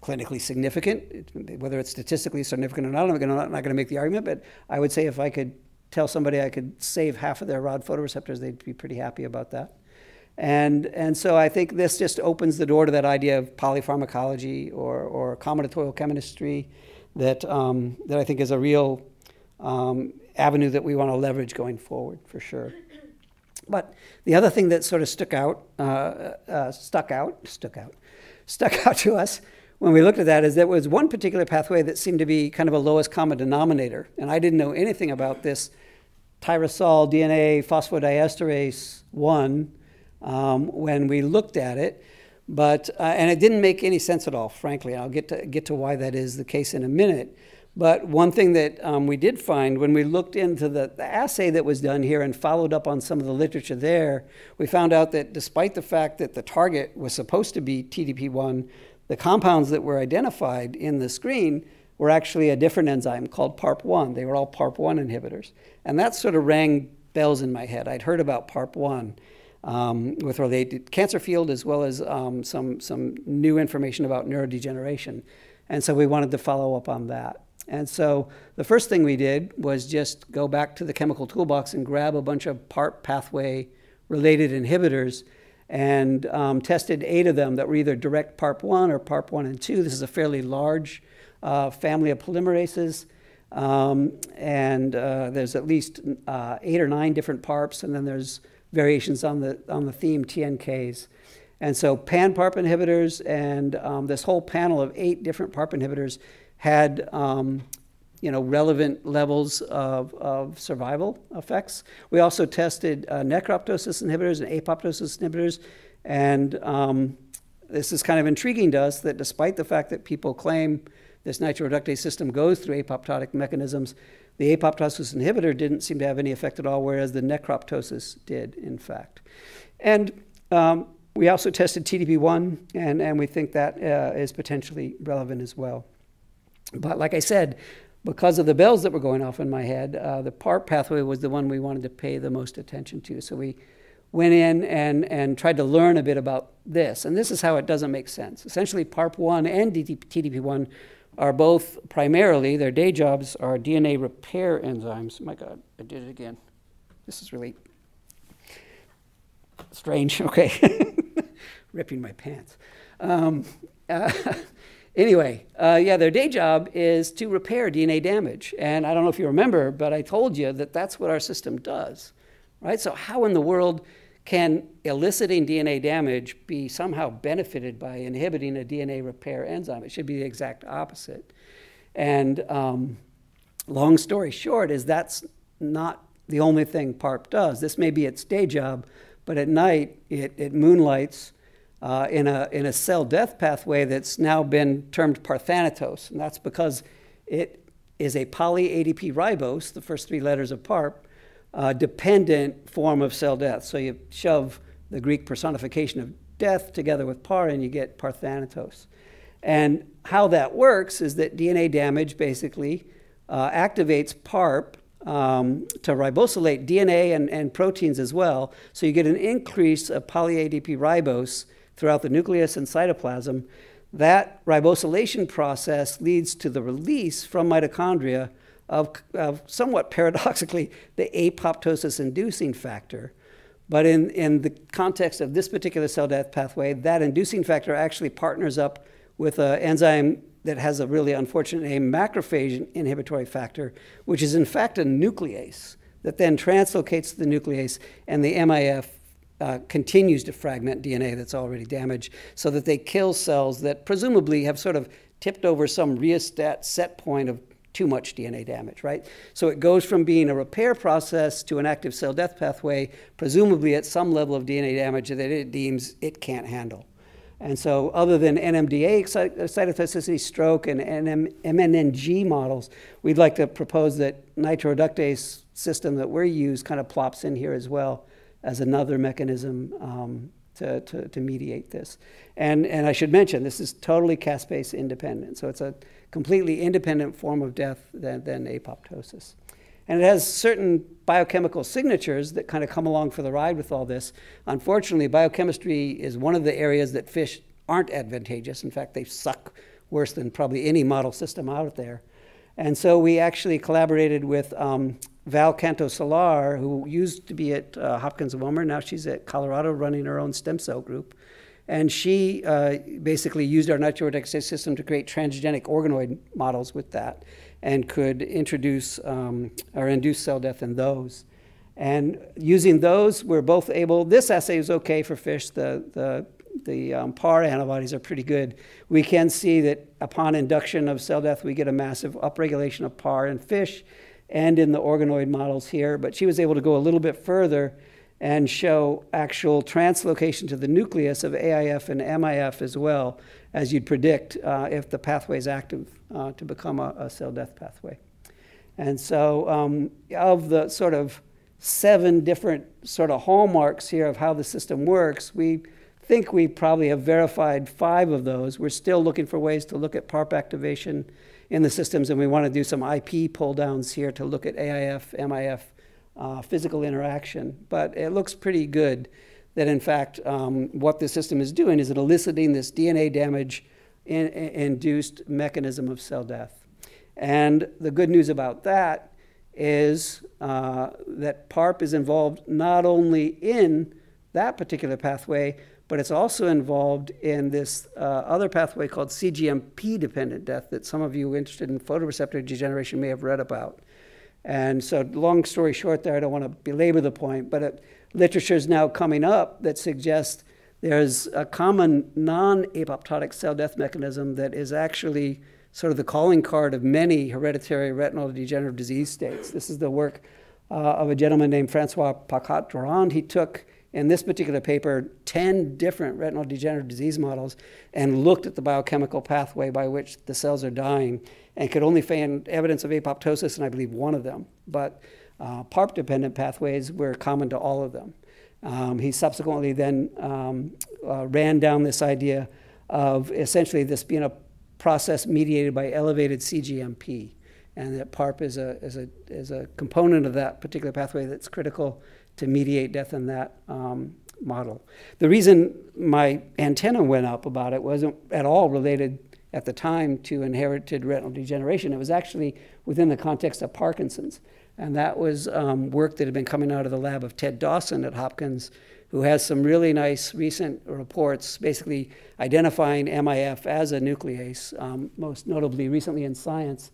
clinically significant. Whether it's statistically significant or not, I'm, gonna, I'm not going to make the argument, but I would say if I could tell somebody I could save half of their rod photoreceptors, they'd be pretty happy about that. And, and so I think this just opens the door to that idea of polypharmacology or, or combinatorial chemistry that, um, that I think is a real um, avenue that we want to leverage going forward for sure. But the other thing that sort of stuck out, uh, uh, stuck out, stuck out, stuck out to us when we looked at that is there was one particular pathway that seemed to be kind of a lowest common denominator, and I didn't know anything about this tyrosol DNA phosphodiesterase one um, when we looked at it. But uh, and it didn't make any sense at all, frankly. I'll get to get to why that is the case in a minute. But one thing that um, we did find when we looked into the, the, assay that was done here and followed up on some of the literature there, we found out that despite the fact that the target was supposed to be TDP1, the compounds that were identified in the screen were actually a different enzyme called PARP1. They were all PARP1 inhibitors. And that sort of rang bells in my head. I'd heard about PARP1 um, with related cancer field as well as um, some, some new information about neurodegeneration. And so we wanted to follow up on that. And so the first thing we did was just go back to the chemical toolbox and grab a bunch of PARP pathway related inhibitors and um, tested eight of them that were either direct PARP1 or PARP1 and 2. This is a fairly large uh, family of polymerases. Um, and uh, there's at least uh, eight or nine different PARPs, and then there's variations on the, on the theme TNKs. And so pan-PARP inhibitors and um, this whole panel of eight different PARP inhibitors had um, you know, relevant levels of, of survival effects. We also tested uh, necroptosis inhibitors and apoptosis inhibitors, and um, this is kind of intriguing to us that despite the fact that people claim this nitroreductase system goes through apoptotic mechanisms, the apoptosis inhibitor didn't seem to have any effect at all, whereas the necroptosis did, in fact. And um, we also tested TDP1, and, and we think that uh, is potentially relevant as well. But like I said, because of the bells that were going off in my head, uh, the PARP pathway was the one we wanted to pay the most attention to. So we, went in and, and tried to learn a bit about this. And this is how it doesn't make sense. Essentially, PARP1 and TDP1 are both primarily, their day jobs are DNA repair enzymes. My God, I did it again. This is really strange. Okay. Ripping my pants. Um, uh, anyway, uh, yeah, their day job is to repair DNA damage. And I don't know if you remember, but I told you that that's what our system does, right? So, how in the world can eliciting DNA damage be somehow benefited by inhibiting a DNA repair enzyme? It should be the exact opposite. And um, long story short, is that's not the only thing PARP does. This may be its day job, but at night it, it moonlights uh, in, a, in a cell death pathway that's now been termed parthanatose. And that's because it is a poly ADP ribose, the first three letters of PARP, uh, dependent form of cell death. So you shove the Greek personification of death together with par and you get parthanatose. And how that works is that DNA damage basically uh, activates PARP um, to ribosylate DNA and, and proteins as well. So you get an increase of poly ADP ribose throughout the nucleus and cytoplasm. That ribosylation process leads to the release from mitochondria of, of somewhat paradoxically the apoptosis inducing factor. But in, in the context of this particular cell death pathway, that inducing factor actually partners up with an enzyme that has a really unfortunate name, macrophage inhibitory factor, which is in fact a nuclease that then translocates the nuclease, and the MIF uh, continues to fragment DNA that's already damaged so that they kill cells that presumably have sort of tipped over some rheostat set point of too much DNA damage, right? So it goes from being a repair process to an active cell death pathway, presumably at some level of DNA damage that it deems it can't handle. And so, other than NMDA cytotoxicity, stroke, and MNNG models, we'd like to propose that nitroreductase system that we use kind of plops in here as well as another mechanism um, to, to, to, mediate this. And, and I should mention, this is totally caspase independent. So it's a completely independent form of death than, than apoptosis. And it has certain biochemical signatures that kind of come along for the ride with all this. Unfortunately, biochemistry is one of the areas that fish aren't advantageous. In fact, they suck worse than probably any model system out there. And so we actually collaborated with um, Val Canto Solar, who used to be at uh, Hopkins Willmar. Now she's at Colorado running her own stem cell group. And she uh, basically used our nitroreductase system to create transgenic organoid models with that and could introduce um, or induce cell death in those. And using those, we're both able, this assay is okay for fish. The, the, the um, PAR antibodies are pretty good. We can see that upon induction of cell death, we get a massive upregulation of PAR in fish and in the organoid models here. But she was able to go a little bit further and show actual translocation to the nucleus of AIF and MIF as well, as you'd predict uh, if the pathway is active uh, to become a, a, cell death pathway. And so, um, of the sort of seven different sort of hallmarks here of how the system works, we think we probably have verified five of those. We're still looking for ways to look at PARP activation in the systems, and we want to do some IP pull downs here to look at AIF, MIF, uh, physical interaction. But it looks pretty good that, in fact, um, what the system is doing is it eliciting this DNA damage in, in induced mechanism of cell death. And the good news about that is uh, that PARP is involved not only in that particular pathway, but it's also involved in this uh, other pathway called CGMP dependent death that some of you interested in photoreceptor degeneration may have read about. And so, long story short, there, I don't want to belabor the point, but it, literature is now coming up that suggests there's a common non apoptotic cell death mechanism that is actually sort of the calling card of many hereditary retinal degenerative disease states. This is the work uh, of a gentleman named Francois Paquet-Durand. He took in this particular paper 10 different retinal degenerative disease models and looked at the biochemical pathway by which the cells are dying and could only find evidence of apoptosis in, I believe, one of them. But uh, PARP dependent pathways were common to all of them. Um, he subsequently then um, uh, ran down this idea of essentially this being a process mediated by elevated CGMP. And that PARP is a, is a, is a component of that particular pathway that's critical to mediate death in that um, model. The reason my antenna went up about it wasn't at all related at the time to inherited retinal degeneration. It was actually within the context of Parkinson's. And that was um, work that had been coming out of the lab of Ted Dawson at Hopkins, who has some really nice recent reports basically identifying MIF as a nuclease, um, most notably recently in Science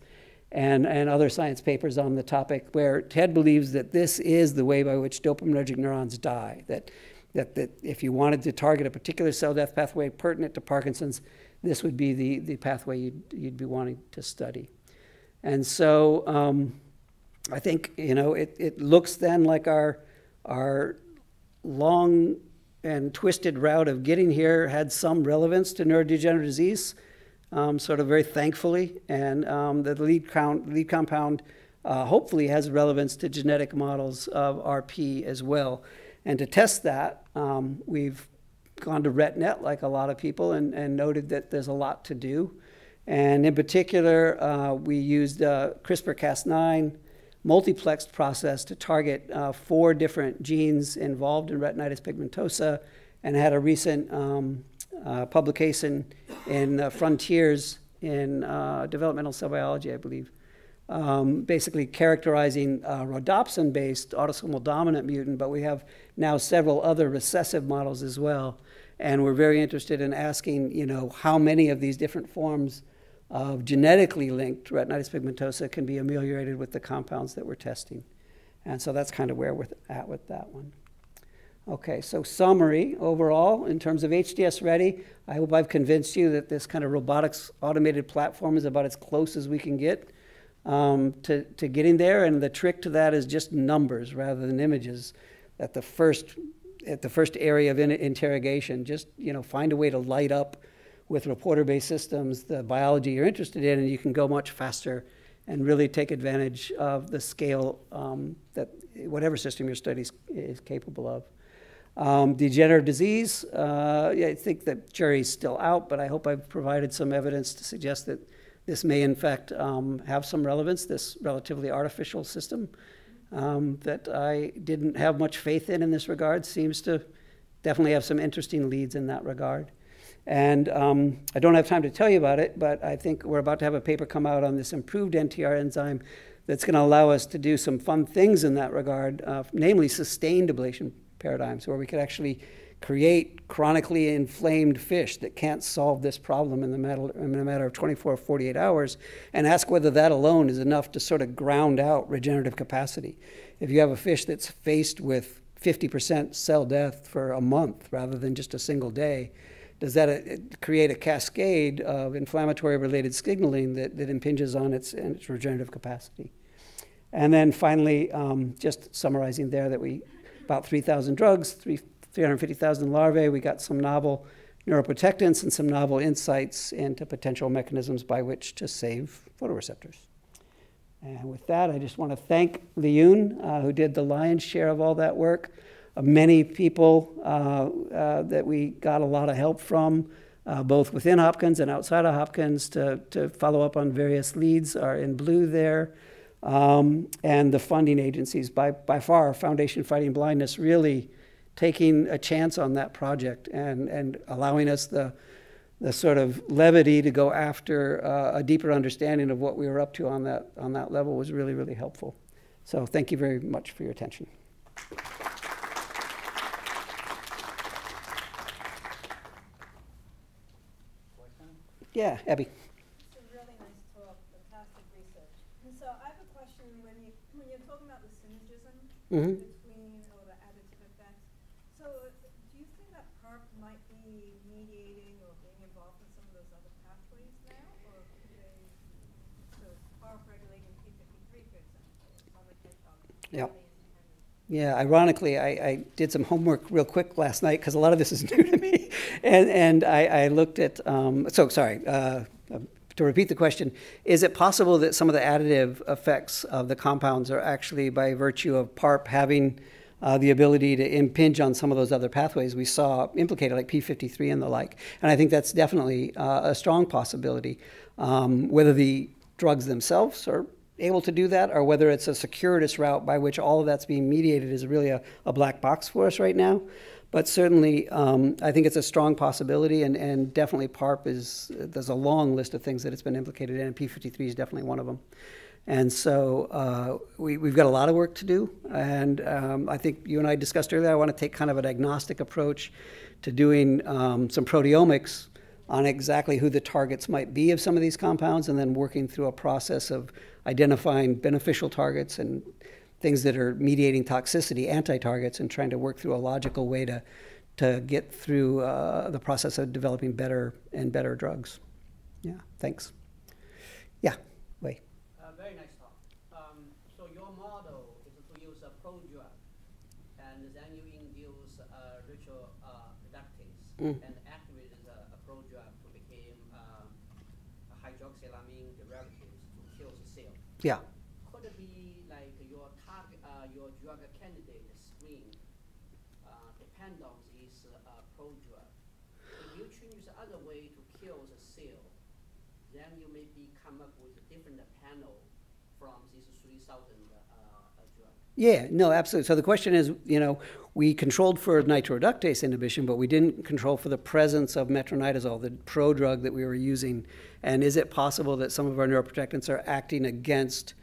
and, and other science papers on the topic, where Ted believes that this is the way by which dopaminergic neurons die. That, that, that if you wanted to target a particular cell death pathway pertinent to Parkinson's, this would be the, the pathway you'd, you'd be wanting to study. And so um, I think, you know, it, it looks then like our, our long and twisted route of getting here had some relevance to neurodegenerative disease, um, sort of very thankfully. And um, the lead, count, lead compound uh, hopefully has relevance to genetic models of RP as well. And to test that, um, we've gone to RetNet, like a lot of people, and, and noted that there's a lot to do. And in particular, uh, we used CRISPR Cas9 multiplexed process to target uh, four different genes involved in retinitis pigmentosa and had a recent um, uh, publication in uh, Frontiers in uh, Developmental Cell Biology, I believe, um, basically characterizing uh, rhodopsin based autosomal dominant mutant, but we have now several other recessive models as well. And we're very interested in asking, you know, how many of these different forms of genetically linked retinitis pigmentosa can be ameliorated with the compounds that we're testing. And so that's kind of where we're at with that one. Okay, so summary overall in terms of HDS ready, I hope I've convinced you that this kind of robotics automated platform is about as close as we can get um, to, to getting there. And the trick to that is just numbers rather than images. At the first, at the first area of in interrogation, just you know, find a way to light up with reporter-based systems the biology you're interested in, and you can go much faster and really take advantage of the scale um, that whatever system your study is capable of. Um, degenerative disease, uh, I think the jury's still out, but I hope I've provided some evidence to suggest that this may, in fact, um, have some relevance, this relatively artificial system um, that I didn't have much faith in in this regard seems to definitely have some interesting leads in that regard. And um, I don't have time to tell you about it, but I think we're about to have a paper come out on this improved NTR enzyme that's going to allow us to do some fun things in that regard, uh, namely sustained ablation paradigms, where we could actually create chronically inflamed fish that can't solve this problem in, the matter, in a matter of 24 or 48 hours and ask whether that alone is enough to sort of ground out regenerative capacity. If you have a fish that's faced with 50% cell death for a month rather than just a single day, does that uh, create a cascade of inflammatory related signaling that, that impinges on its, its regenerative capacity? And then finally, um, just summarizing there that we, about 3,000 drugs, 3, 350,000 larvae. We got some novel neuroprotectants and some novel insights into potential mechanisms by which to save photoreceptors. And with that, I just want to thank Liyun, uh, who did the lion's share of all that work. Uh, many people uh, uh that we got a lot of help from, uh, both within Hopkins and outside of Hopkins, to, to follow up on various leads are in blue there. Um, and the funding agencies, by, by far, Foundation Fighting Blindness really taking a chance on that project and, and allowing us the, the sort of levity to go after uh, a deeper understanding of what we were up to on that, on that level was really, really helpful. So thank you very much for your attention. Yeah, Abby. It's a really nice talk, fantastic research. And so I have a question when you when you're talking about the synergism Mm-hmm. between all the additives of that so do you think that park might be mediating or being involved in some of those other pathways now or could Yeah. Yeah, ironically, I, I, did some homework real quick last night because a lot of this is new to me. And, and I, I looked at, um, so sorry, uh, to repeat the question, is it possible that some of the additive effects of the compounds are actually by virtue of PARP having uh, the ability to impinge on some of those other pathways we saw implicated, like P53 and the like? And I think that's definitely uh, a strong possibility. Um, whether the drugs themselves are able to do that or whether it's a circuitous route by which all of that's being mediated is really a, a black box for us right now. But certainly, um, I think it's a strong possibility, and, and definitely PARP is, there's a long list of things that it's been implicated in, and P53 is definitely one of them. And so uh, we, we've got a lot of work to do. And um, I think you and I discussed earlier, I want to take kind of an agnostic approach to doing um, some proteomics on exactly who the targets might be of some of these compounds, and then working through a process of identifying beneficial targets and things that are mediating toxicity, anti-targets, and trying to work through a logical way to, to get through uh, the process of developing better and better drugs. Yeah, thanks. Yeah, wait. Uh, very nice talk. Um, so your model is to use a prodrug, and then you induce uh, ritual uh, reductase Mm. and activate the a prodrug to become um, a hydroxylamine derivatives to kill the cell. Yeah. Could it be like your target, uh, your drug candidate screen uh, depend on this uh, prodrug? If you choose other way to kill the cell, then you maybe come up with a different panel from these three thousand uh, uh, drugs. Yeah, no, absolutely. So the question is, you know, we controlled for nitroreductase inhibition, but we didn't control for the presence of metronidazole, the prodrug that we were using. And is it possible that some of our neuroprotectants are acting against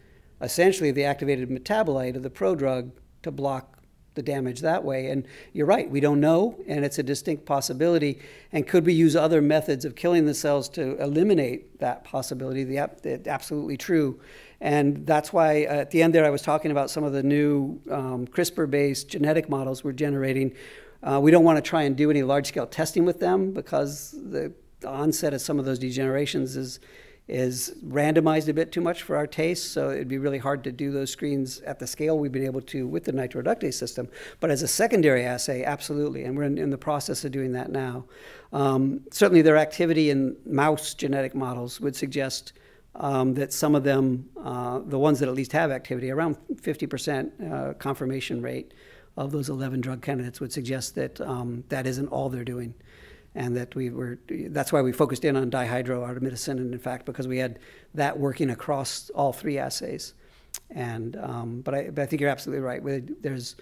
essentially the activated metabolite of the prodrug to block the damage that way? And you're right, we don't know, and it's a distinct possibility. And could we use other methods of killing the cells to eliminate that possibility? The, the- absolutely true. And that's why uh, at the end there, I was talking about some of the new um, CRISPR based genetic models we're generating. Uh, we don't want to try and do any large scale testing with them because the onset of some of those degenerations is, is randomized a bit too much for our taste. So it'd be really hard to do those screens at the scale we've been able to with the nitroreductase system. But as a secondary assay, absolutely. And we're in, in the process of doing that now. Um, certainly, their activity in mouse genetic models would suggest um, that some of them, uh, the ones that at least have activity, around 50% uh, confirmation rate of those 11 drug candidates would suggest that um, that isn't all they're doing. And that we were, that's why we focused in on dihydroartemisinin, in fact, because we had that working across all three assays. And, um, but, I, but I think you're absolutely right. There's,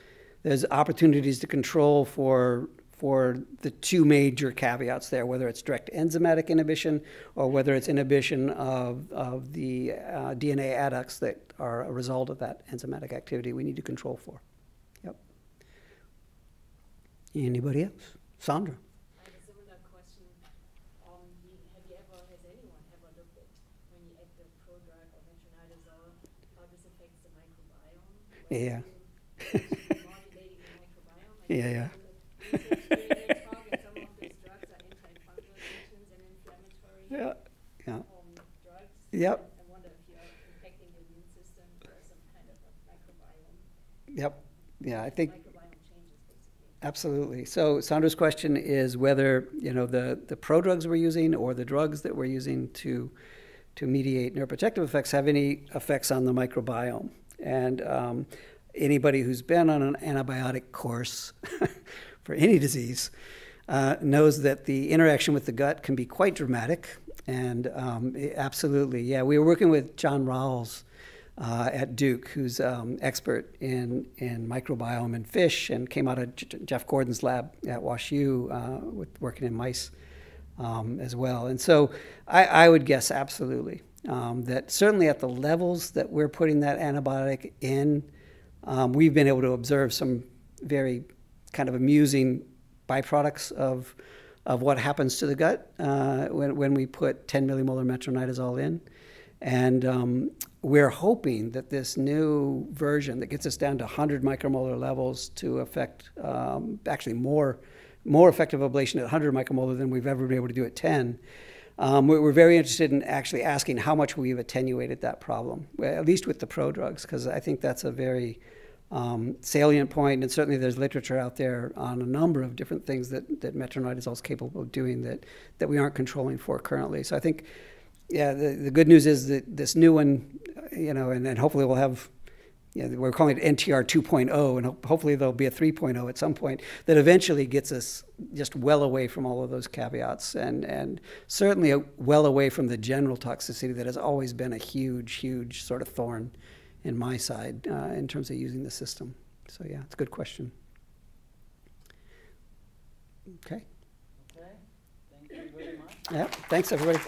there's opportunities to control for for the two major caveats there, whether it's direct enzymatic inhibition or whether it's inhibition of, of the uh, DNA adducts that are a result of that enzymatic activity we need to control for. Yep. Anybody else? Sandra? I have a similar question. Um, you- have you ever, has anyone ever looked at when you add the prodrug or metronidazole, how this affects the microbiome? Whether Yeah. it's Modulating the microbiome? Like, Yeah, yeah. research doing that talk, and some of these drugs are antifungal agents and inflammatory Yeah. Yeah. um, drugs. Yep. I wonder if you're impacting the immune system or yeah, yeah. yeah. a microbiome, Yep. Yeah, I think microbiome changes basically. Absolutely. So Sandra's question is whether you know the the prodrugs we're using or the drugs that we're using to to mediate neuroprotective effects have any effects on the microbiome. And um, anybody who's been on an antibiotic course for any disease uh, knows that the interaction with the gut can be quite dramatic. And um, i- absolutely, yeah, we were working with John Rawls uh, at Duke, who's um, expert in, in microbiome and fish, and came out of J- Jeff Gordon's lab at WashU uh, with working in mice um, as well. And so I, I would guess absolutely um, that certainly at the levels that we're putting that antibiotic in, um, we've been able to observe some very kind of amusing byproducts of of what happens to the gut uh, when, when we put 10 millimolar metronidazole in. And um, we're hoping that this new version that gets us down to 100 micromolar levels to affect um, actually more, more effective ablation at 100 micromolar than we've ever been able to do at 10. Um, we're, we're very interested in actually asking how much we've attenuated that problem, at least with the prodrugs, because I think that's a very um, salient point, and certainly there's literature out there on a number of different things that, that metronidazole is capable of doing that, that we aren't controlling for currently. So I think, yeah, the, the good news is that this new one, you know, and, and hopefully we'll have you know, we're calling it NTR 2.0, and ho- hopefully there'll be a 3.0 at some point that eventually gets us just well away from all of those caveats and, and certainly well away from the general toxicity that has always been a huge, huge sort of thorn in my side uh, in terms of using the system. So, yeah, it's a good question. Okay. Okay, thank you very much. Yeah, thanks, everybody.